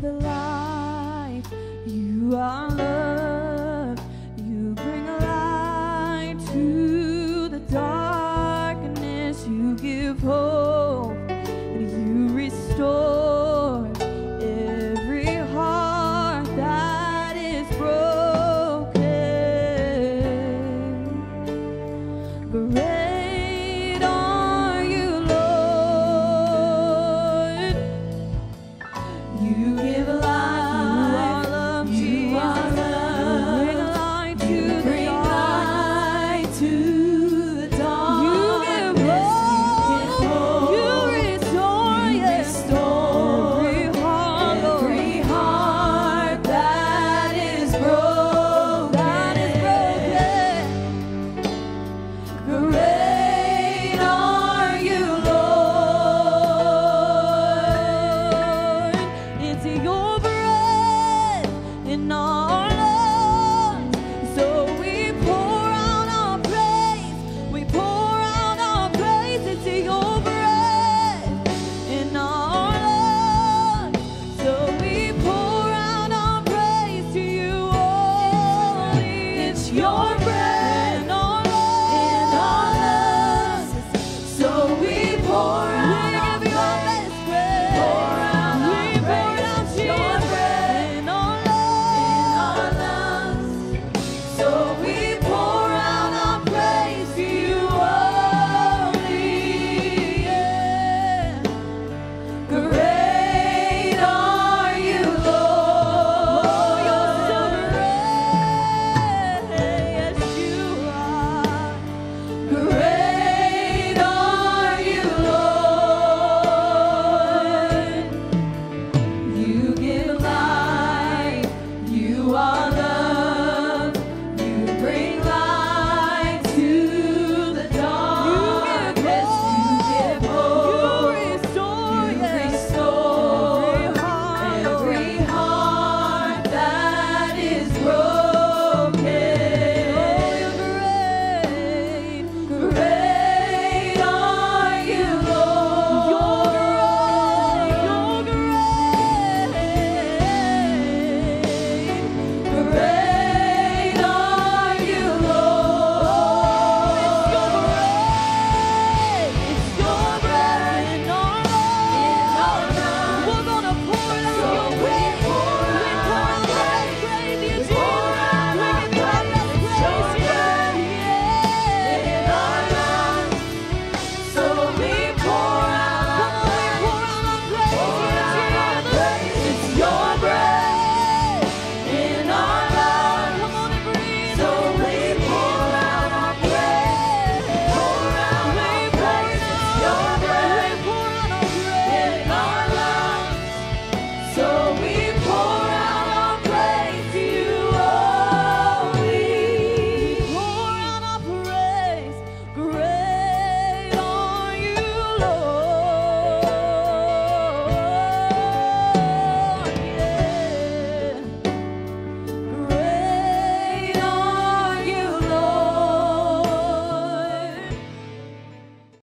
The life. You are